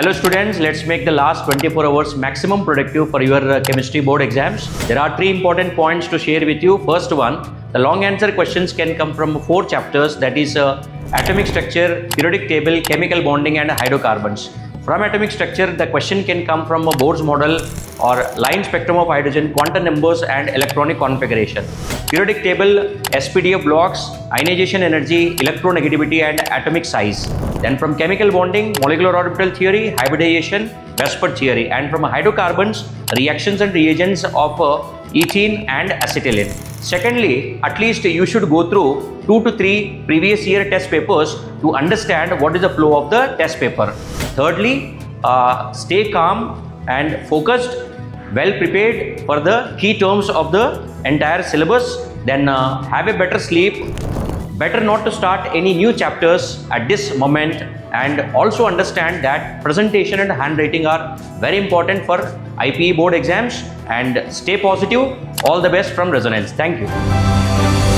Hello students, let's make the last 24 hours maximum productive for your uh, chemistry board exams. There are three important points to share with you. First one, the long answer questions can come from four chapters that is uh, atomic structure, periodic table, chemical bonding and hydrocarbons. From atomic structure, the question can come from a Bohr's model or line spectrum of hydrogen, quantum numbers and electronic configuration. Periodic table, SPDF blocks, ionization energy, electronegativity and atomic size. Then from chemical bonding, molecular orbital theory, hybridization, VSEPR theory. And from hydrocarbons, reactions and reagents of uh, ethene and acetylene. Secondly, at least you should go through two to three previous year test papers to understand what is the flow of the test paper. Thirdly, uh, stay calm and focused, well prepared for the key terms of the entire syllabus. Then uh, have a better sleep. Better not to start any new chapters at this moment and also understand that presentation and handwriting are very important for IPE board exams and stay positive. All the best from Resonance. Thank you.